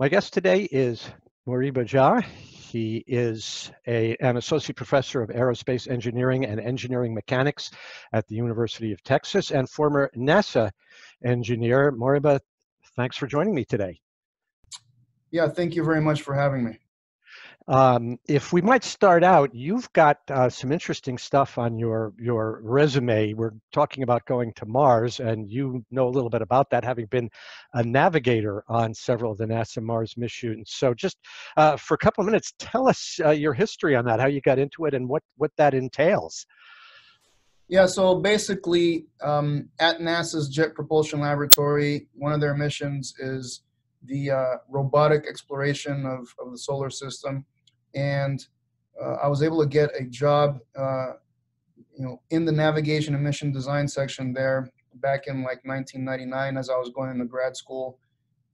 My guest today is Moriba Jah. He is a, an associate professor of aerospace engineering and engineering mechanics at the University of Texas and former NASA engineer. Moriba, thanks for joining me today. Yeah, thank you very much for having me. Um, if we might start out, you've got uh, some interesting stuff on your your resume. We're talking about going to Mars, and you know a little bit about that, having been a navigator on several of the NASA Mars missions. So, just uh, for a couple of minutes, tell us uh, your history on that, how you got into it, and what what that entails. Yeah, so basically, um, at NASA's Jet Propulsion Laboratory, one of their missions is the uh, robotic exploration of, of the solar system and uh, I was able to get a job, uh, you know, in the navigation and mission design section there back in like 1999 as I was going into grad school.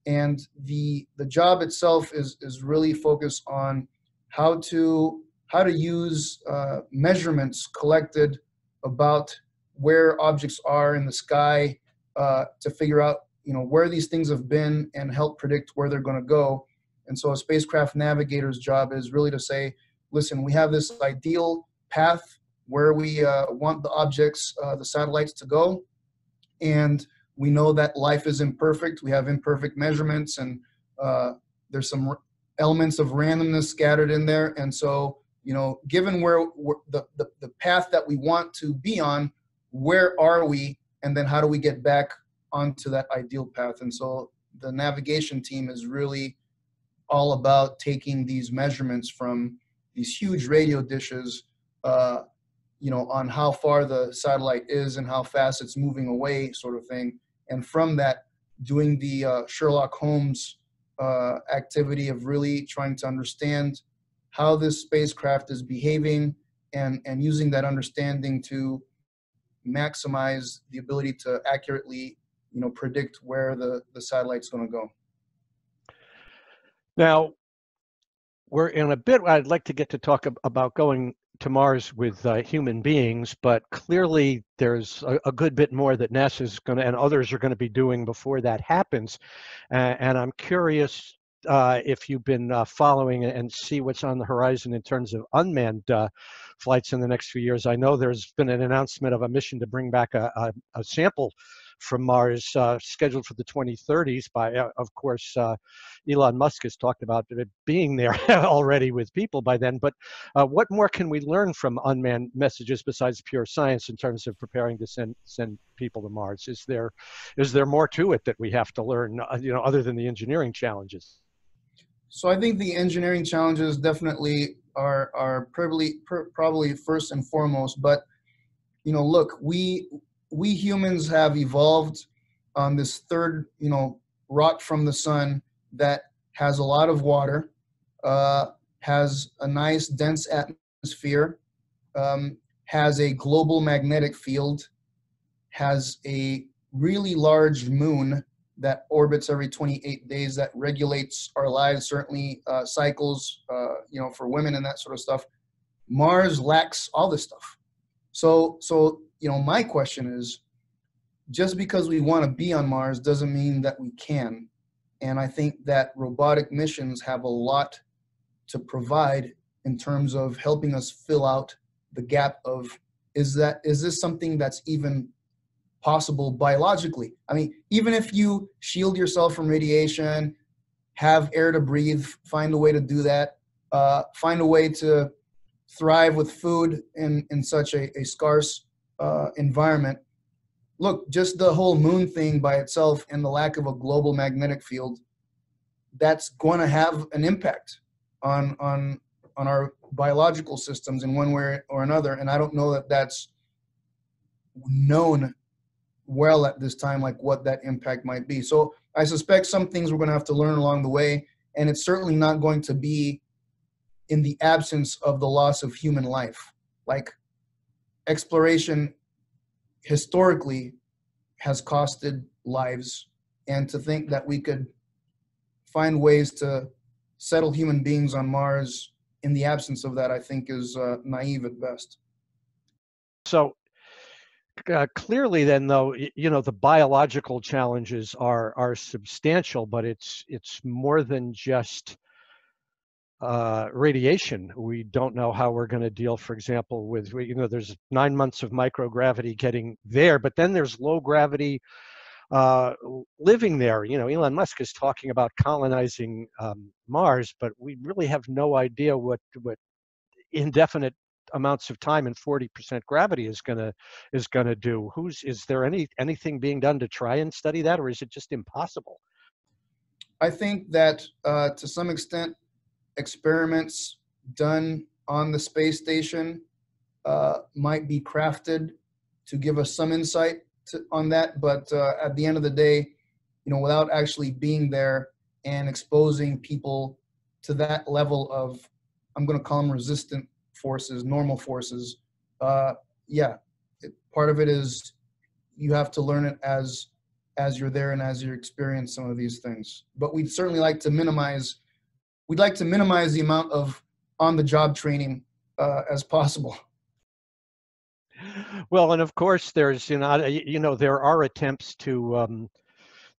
And the the job itself is is really focused on how to how to use uh, measurements collected about where objects are in the sky uh, to figure out you know where these things have been and help predict where they're going to go and so a spacecraft navigator's job is really to say, listen, we have this ideal path where we uh, want the objects, uh, the satellites to go. And we know that life is imperfect. We have imperfect measurements and uh, there's some elements of randomness scattered in there. And so, you know, given where, where the, the, the path that we want to be on, where are we? And then how do we get back onto that ideal path? And so the navigation team is really all about taking these measurements from these huge radio dishes, uh, you know, on how far the satellite is and how fast it's moving away, sort of thing. And from that, doing the uh, Sherlock Holmes uh, activity of really trying to understand how this spacecraft is behaving and, and using that understanding to maximize the ability to accurately, you know, predict where the, the satellite's going to go. Now, we're in a bit, I'd like to get to talk about going to Mars with uh, human beings, but clearly there's a, a, good bit more that NASA's going to and others are going to be doing before that happens. Uh, and I'm curious uh, if you've been uh, following and see what's on the horizon in terms of unmanned uh, flights in the next few years. I know there's been an announcement of a mission to bring back a, a, a sample from Mars uh, scheduled for the 2030s by, uh, of course, uh, Elon Musk has talked about it being there already with people by then. But what more can we learn from unmanned messages besides pure science in terms of preparing to send send people to Mars? Is there is there more to it that we have to learn, you know, other than the engineering challenges? So I think the engineering challenges definitely are are probably probably first and foremost. But you know, look, we we humans have evolved on this third, you know, rock from the sun that has a lot of water, uh, has a nice dense atmosphere, um, has a global magnetic field, has a really large moon that orbits every 28 days that regulates our lives, certainly uh, cycles, uh, you know, for women and that sort of stuff. Mars lacks all this stuff. So, so you know, my question is just because we want to be on Mars doesn't mean that we can. And I think that robotic missions have a lot to provide in terms of helping us fill out the gap of is that is this something that's even possible biologically? I mean, even if you shield yourself from radiation, have air to breathe, find a way to do that, uh, find a way to thrive with food in, in such a, a scarce uh, environment. Look, just the whole moon thing by itself and the lack of a global magnetic field, that's going to have an impact on on on our biological systems in one way or another. And I don't know that that's known well at this time, like what that impact might be. So I suspect some things we're going to have to learn along the way, and it's certainly not going to be in the absence of the loss of human life. Like exploration historically has costed lives. And to think that we could find ways to settle human beings on mars in the absence of that i think is uh, naive at best. So uh, clearly then though you know the biological challenges are are substantial but it's it's more than just uh, radiation. We don't know how we're going to deal for example with you know there's nine months of microgravity getting there but then there's low gravity uh, living there. You know elon musk is talking about colonizing um, mars but we really have no idea what what indefinite amounts of time and 40% gravity is going to is to do. Who's is there any anything being done to try and study that or is it just impossible? I think that uh, to some extent experiments done on the space station uh, might be crafted to give us some insight to, on that but uh, at the end of the day you know without actually being there and exposing people to that level of i'm going to call them resistant forces, normal forces. Uh, yeah, it, part of it is you have to learn it as as you're there and as you experience some of these things. But we'd certainly like to minimize. We'd like to minimize the amount of on-the-job training uh, as possible. Well, and of course, there's you know you know there are attempts to um,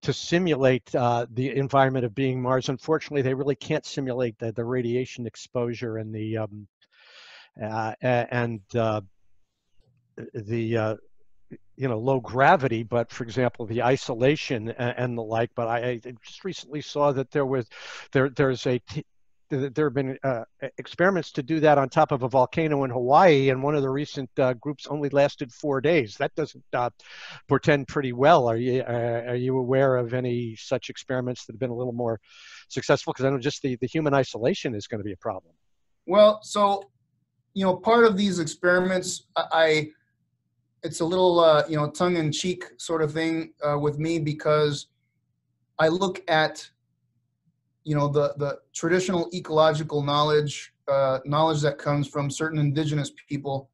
to simulate uh, the environment of being Mars. Unfortunately, they really can't simulate the, the radiation exposure and the um, uh, and uh, the uh, you know low gravity but for example the isolation and, and the like but I, I, just recently saw that there was there there's a there have been uh, experiments to do that on top of a volcano in Hawaii, and one of the recent uh, groups only lasted four days. That doesn't uh, portend pretty well. Are you are you aware of any such experiments that have been a little more successful? Because I know just the, the human isolation is going to be a problem. Well, so you know, part of these experiments, I, it's a little, uh, you know, tongue in cheek sort of thing uh, with me because I look at, you know, the, the traditional ecological knowledge, uh, knowledge that comes from certain indigenous people.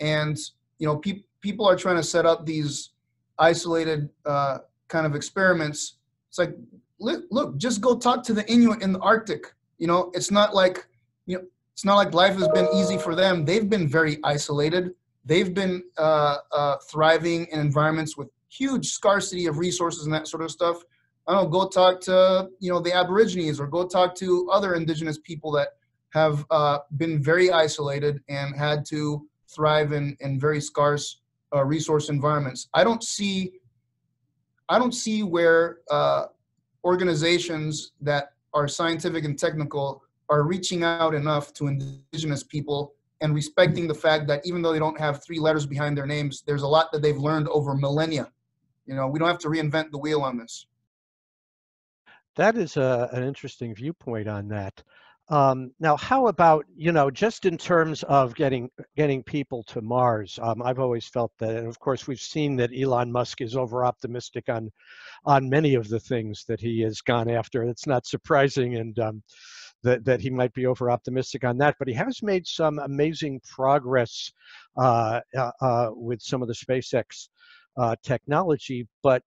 And, you know, pe- people are trying to set up these isolated uh, kind of experiments. It's like, look, just go talk to the Inuit in the Arctic. You know, it's not like, you know, it's not like life has been easy for them. They've been very isolated. They've been uh, uh, thriving in environments with huge scarcity of resources and that sort of stuff. I don't know, go talk to you know the Aborigines or go talk to other indigenous people that have uh, been very isolated and had to thrive in in very scarce uh, resource environments. I don't see I don't see where uh, organizations that are scientific and technical are reaching out enough to indigenous people and respecting the fact that even though they don't have three letters behind their names, there's a lot that they've learned over millennia. You know, we don't have to reinvent the wheel on this. That is a, an interesting viewpoint on that. Um, now, how about you know, just in terms of getting getting people to Mars? Um, I've always felt that, and of course, we've seen that Elon Musk is over optimistic on on many of the things that he has gone after. It's not surprising, and um, that, that he might be over optimistic on that, but he has made some amazing progress uh, uh, uh, with some of the SpaceX uh, technology. But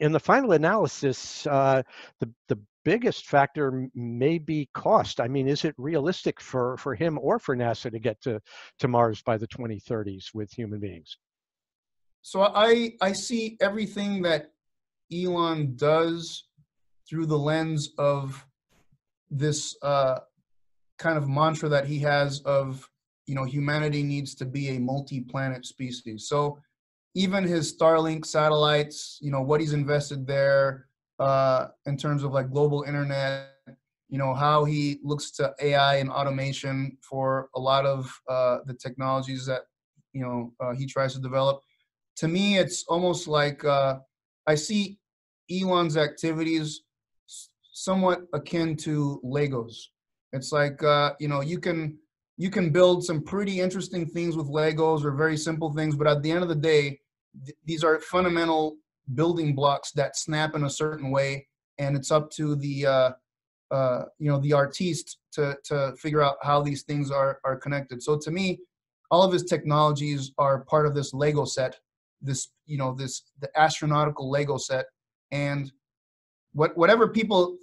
in the final analysis, uh, the, the biggest factor may be cost. I mean, is it realistic for, for him or for NASA to get to, to Mars by the 2030s with human beings? So I, I see everything that Elon does through the lens of this uh, kind of mantra that he has of you know humanity needs to be a multi-planet species. So even his starlink satellites you know what he's invested there uh, in terms of like global internet you know how he looks to ai and automation for a lot of uh, the technologies that you know uh, he tries to develop to me it's almost like uh, i see elon's activities somewhat akin to Legos. It's like uh, you know you can you can build some pretty interesting things with Legos or very simple things, but at the end of the day, th- these are fundamental building blocks that snap in a certain way, and it's up to the uh, uh, you know the artiste to to figure out how these things are are connected. So to me, all of his technologies are part of this Lego set, this you know this the astronautical Lego set, and what whatever people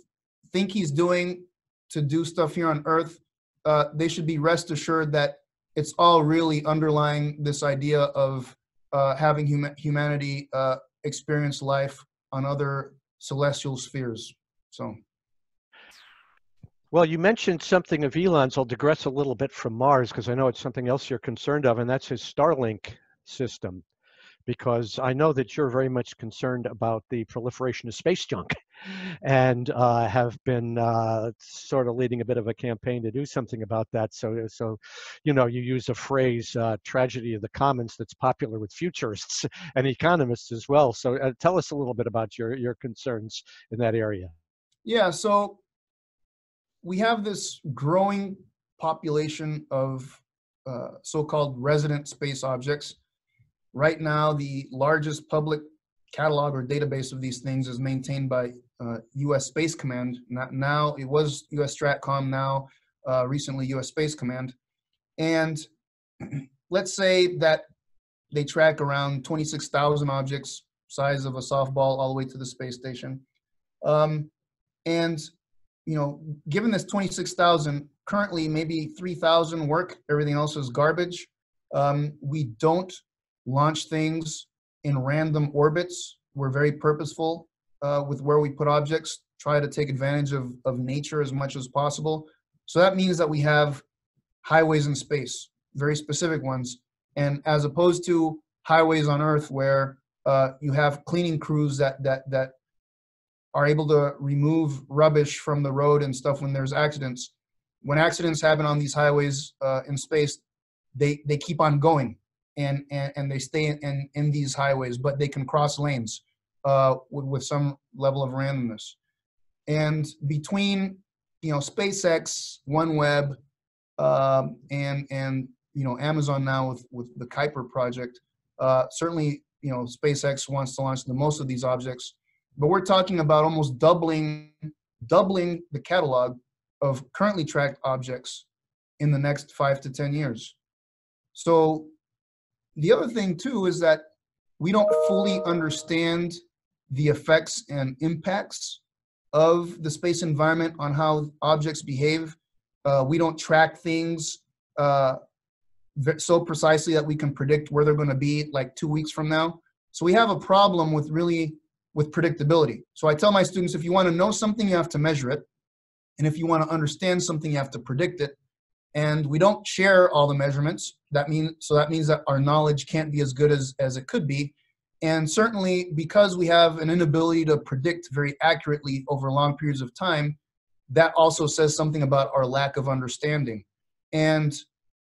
think he's doing to do stuff here on Earth, uh, they should be rest assured that it's all really underlying this idea of uh, having huma- humanity uh, experience life on other celestial spheres. So. Well, you mentioned something of Elon's. I'll digress a little bit from Mars because I know it's something else you're concerned of, and that's his Starlink system. Because I know that you're very much concerned about the proliferation of space junk and uh, have been uh, sort of leading a bit of a campaign to do something about that. So, so you know, you use a phrase, uh, tragedy of the commons, that's popular with futurists and economists as well. So uh, tell us a little bit about your, your concerns in that area. Yeah, so we have this growing population of uh, so-called resident space objects. Right now, the largest public catalog or database of these things is maintained by uh, U.S. Space Command. Now it was U.S. Stratcom. Now, uh, recently U.S. Space Command. And let's say that they track around 26,000 objects, size of a softball, all the way to the space station. Um, and you know, given this 26,000, currently maybe 3,000 work, everything else is garbage. Um, we don't launch things in random orbits. We're very purposeful uh, with where we put objects, try to take advantage of, of nature as much as possible. So that means that we have highways in space, very specific ones. And as opposed to highways on Earth where uh, you have cleaning crews that, that, that are able to remove rubbish from the road and stuff when there's accidents. When accidents happen on these highways uh, in space, they, they keep on going and, and, and they stay in, in, in these highways, but they can cross lanes uh, with, with some level of randomness. And between, you know, SpaceX, OneWeb, um, and, and, you know, Amazon now with, with the Kuiper project, uh, certainly, you know, SpaceX wants to launch the most of these objects but we're talking about almost doubling doubling the catalog of currently tracked objects in the next five to 10 years. So the other thing too is that we don't fully understand the effects and impacts of the space environment on how objects behave. Uh, we don't track things uh, so precisely that we can predict where they're going to be like two weeks from now. So we have a problem with really with predictability. So I tell my students if you want to know something, you have to measure it. And if you want to understand something, you have to predict it. And we don't share all the measurements. That means so that means that our knowledge can't be as good as, as it could be. And certainly because we have an inability to predict very accurately over long periods of time, that also says something about our lack of understanding. And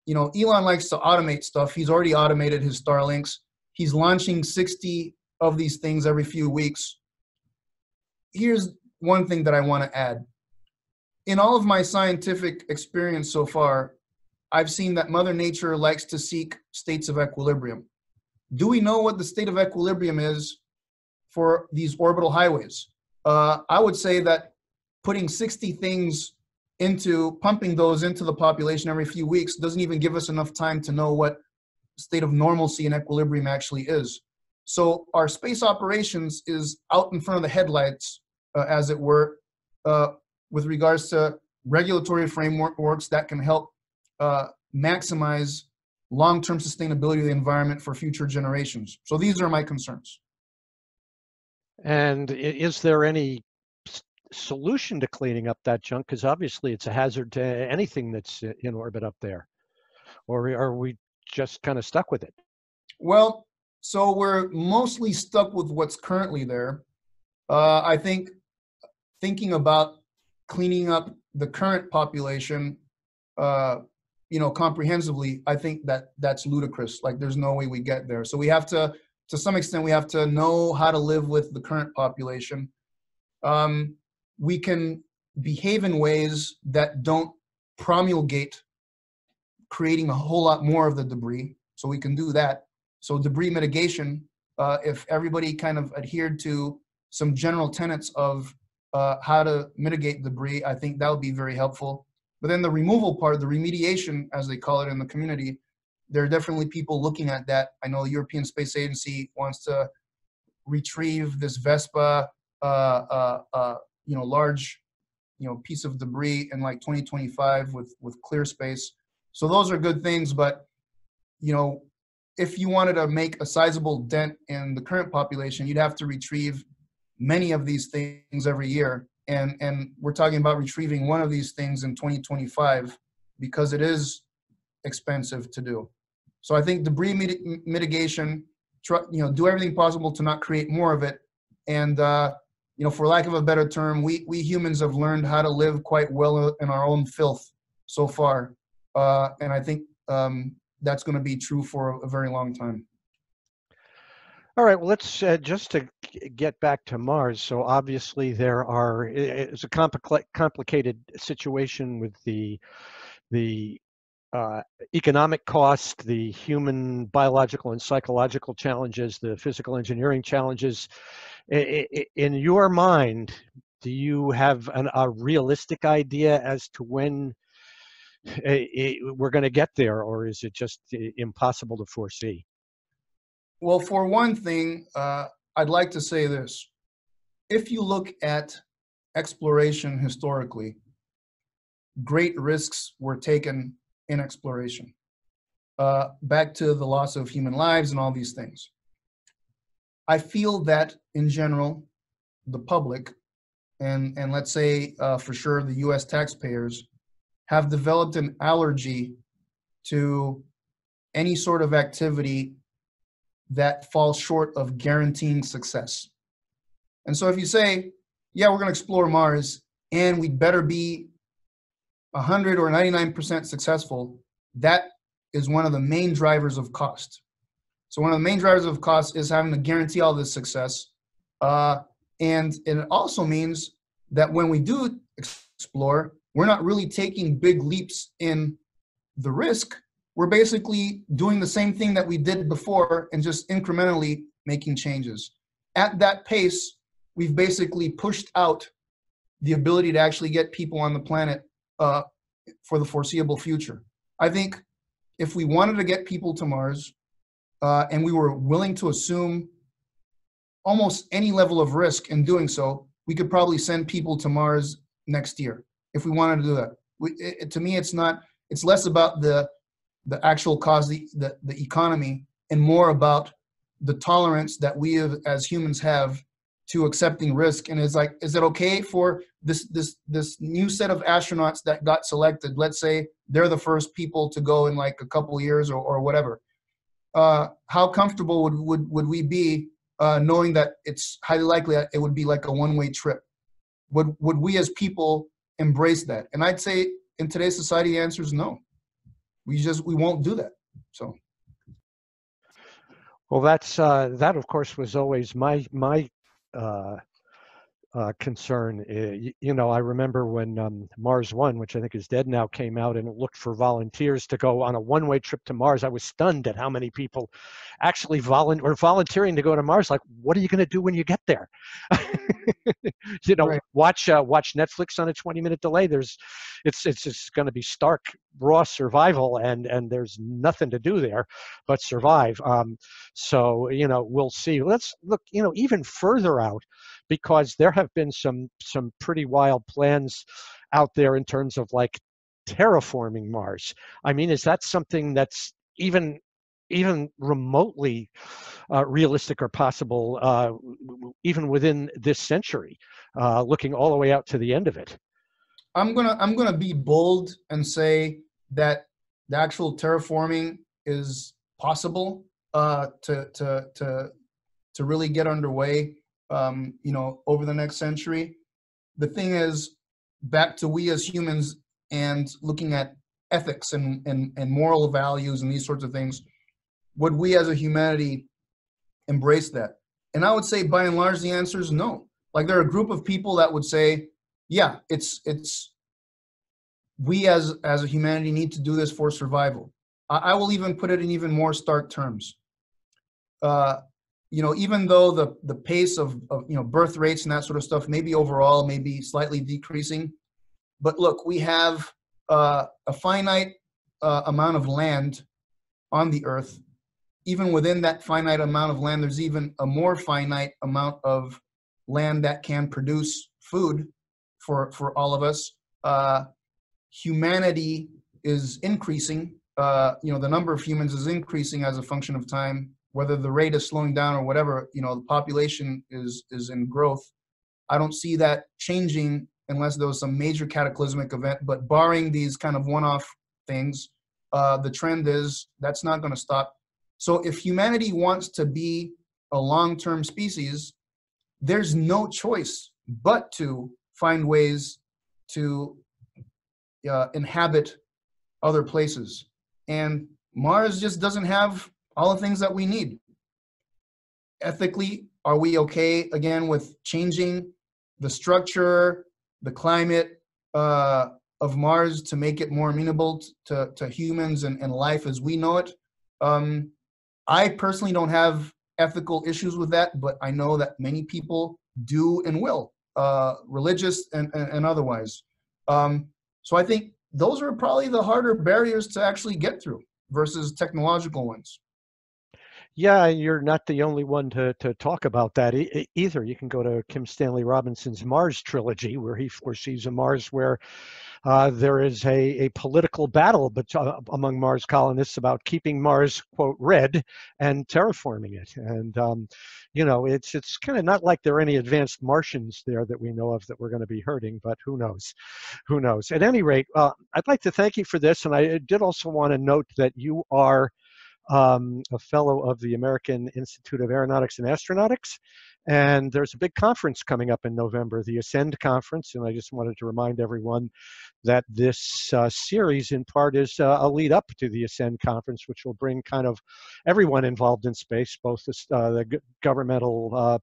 you know, Elon likes to automate stuff. He's already automated his Starlinks. He's launching 60 of these things every few weeks. Here's one thing that I want to add. In all of my scientific experience so far, I've seen that Mother Nature likes to seek states of equilibrium. Do we know what the state of equilibrium is for these orbital highways? Uh, I would say that putting 60 things into pumping those into the population every few weeks doesn't even give us enough time to know what state of normalcy and equilibrium actually is. So our space operations is out in front of the headlights, uh, as it were, uh, with regards to regulatory frameworks that can help uh, maximize long-term sustainability of the environment for future generations. So these are my concerns. And is there any solution to cleaning up that junk? Because obviously it's a hazard to anything that's in orbit up there. Or are we just kind of stuck with it? Well, so we're mostly stuck with what's currently there. Uh, I think thinking about cleaning up the current population, uh, you know, comprehensively, I think that that's ludicrous. Like, there's no way we get there. So we have to, to some extent, we have to know how to live with the current population. Um, we can behave in ways that don't promulgate creating a whole lot more of the debris. So we can do that. So debris mitigation, uh, if everybody kind of adhered to some general tenets of uh, how to mitigate debris, I think that would be very helpful. But then the removal part, the remediation, as they call it in the community, there are definitely people looking at that. I know the European Space Agency wants to retrieve this Vespa, uh, uh, uh you know, large, you know, piece of debris in like 2025 with with ClearSpace. So those are good things, but you know, if you wanted to make a sizable dent in the current population, you'd have to retrieve many of these things every year. And, and we're talking about retrieving one of these things in 2025 because it is expensive to do. So I think debris mit- mitigation, try, you know, do everything possible to not create more of it. And, uh, you know, for lack of a better term, we, we humans have learned how to live quite well in our own filth so far. Uh, and I think um, that's going to be true for a very long time. All right, well, let's uh, just to get back to Mars. So obviously there are it's a compl- complicated situation with the the uh, economic cost, the human biological and psychological challenges, the physical engineering challenges. In your mind, do you have an, a realistic idea as to when we're going to get there, or is it just impossible to foresee? Well, for one thing, uh, I'd like to say this. If you look at exploration historically, great risks were taken in exploration. Uh, back to the loss of human lives and all these things. I feel that in general, the public, and, and let's say uh, for sure the US taxpayers, have developed an allergy to any sort of activity that falls short of guaranteeing success. And so if you say, yeah, we're going to explore Mars and we'd better be 100 or 99% successful, that is one of the main drivers of cost. So one of the main drivers of cost is having to guarantee all this success. Uh, and it also means that when we do explore, we're not really taking big leaps in the risk. We're basically doing the same thing that we did before and just incrementally making changes. At that pace, we've basically pushed out the ability to actually get people on the planet uh, for the foreseeable future. I think if we wanted to get people to Mars uh, and we were willing to assume almost any level of risk in doing so, we could probably send people to Mars next year if we wanted to do that. We, it, to me, it's not. It's less about the the actual cause, the, the the economy, and more about the tolerance that we have, as humans have to accepting risk. And it's like is it okay for this this this new set of astronauts that got selected? Let's say they're the first people to go in like a couple years or, or whatever. Uh, how comfortable would, would would we be uh, knowing that it's highly likely it would be like a one-way trip? Would would we as people embrace that? And i'd say in today's society the answer is no we just we won't do that so. Well that's uh, that of course was always my my uh, uh, concern. Uh, you know, I remember when um, Mars One, which I think is dead now, came out and it looked for volunteers to go on a one-way trip to Mars. I was stunned at how many people actually volun- were volunteering to go to Mars. Like, what are you going to do when you get there? you know, right. watch uh, watch Netflix on a 20-minute delay. There's, it's it's just going to be stark raw survival, and and there's nothing to do there but survive. Um, so you know, we'll see. Let's look. You know, even further out because there have been some some pretty wild plans out there in terms of like terraforming Mars. I mean, is that something that's even even remotely uh, realistic or possible, uh, even within this century, uh, looking all the way out to the end of it? I'm gonna I'm gonna be bold and say that the actual terraforming is possible uh, to to to to really get underway um, you know, over the next century. The thing is, back to we as humans and looking at ethics and, and, and moral values and these sorts of things, would we as a humanity embrace that? And I would say by and large the answer is no. Like there are a group of people that would say, yeah, it's it's we as as a humanity need to do this for survival. I, I will even put it in even more stark terms. Uh, you know, even though the the pace of, of you know birth rates and that sort of stuff maybe overall may be slightly decreasing, but look, we have uh, a finite uh, amount of land on the earth. Even within that finite amount of land, there's even a more finite amount of land that can produce food for for all of us. Uh, humanity is increasing uh, you know, the number of humans is increasing as a function of time, whether the rate is slowing down or whatever, you know, the population is is in growth. I don't see that changing unless there was some major cataclysmic event. But barring these kind of one-off things, uh, the trend is that's not going to stop. So if humanity wants to be a long-term species, there's no choice but to find ways to uh, inhabit other places. And Mars just doesn't have all the things that we need. Ethically, are we okay again with changing the structure, the climate uh, of Mars to make it more amenable to, to humans and, and life as we know it? Um, I personally don't have ethical issues with that, but I know that many people do and will, uh, religious and, and, and otherwise. Um, so I think those are probably the harder barriers to actually get through versus technological ones. Yeah, you're not the only one to, to talk about that e- either. You can go to Kim Stanley Robinson's Mars trilogy, where he foresees a Mars where uh, there is a, a political battle but, uh, among Mars colonists about keeping Mars, quote, red and terraforming it. And, um, you know, it's, it's kind of not like there are any advanced Martians there that we know of that we're going to be hurting, but who knows? Who knows? At any rate, uh, I'd like to thank you for this. And I did also want to note that you are um, a fellow of the American Institute of Aeronautics and Astronautics. And there's a big conference coming up in November, the Ascend Conference. And I just wanted to remind everyone that this uh, series, in part, is uh, a lead up to the Ascend Conference, which will bring kind of everyone involved in space, both the, uh, the governmental uh,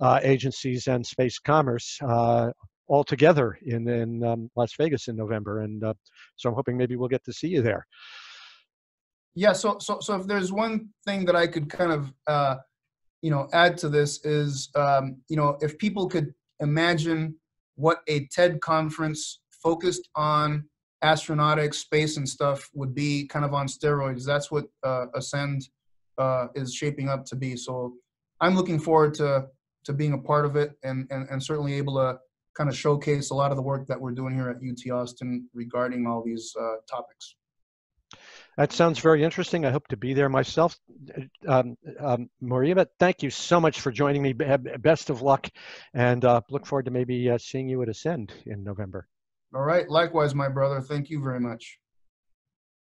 uh, agencies and space commerce, uh, all together in, in um, Las Vegas in November. And so I'm hoping maybe we'll get to see you there. Yeah. So so so if there's one thing that I could kind of uh, you know add to this is um, you know if people could imagine what a TED conference focused on astronautics, space, and stuff would be kind of on steroids. That's what uh, Ascend uh, is shaping up to be. So I'm looking forward to to being a part of it and, and, and certainly able to kind of showcase a lot of the work that we're doing here at UT Austin regarding all these uh, topics. That sounds very interesting. I hope to be there myself. Um, um, Moriba, but thank you so much for joining me. Best of luck and uh, look forward to maybe uh, seeing you at Ascend in November. All right. Likewise, my brother. Thank you very much.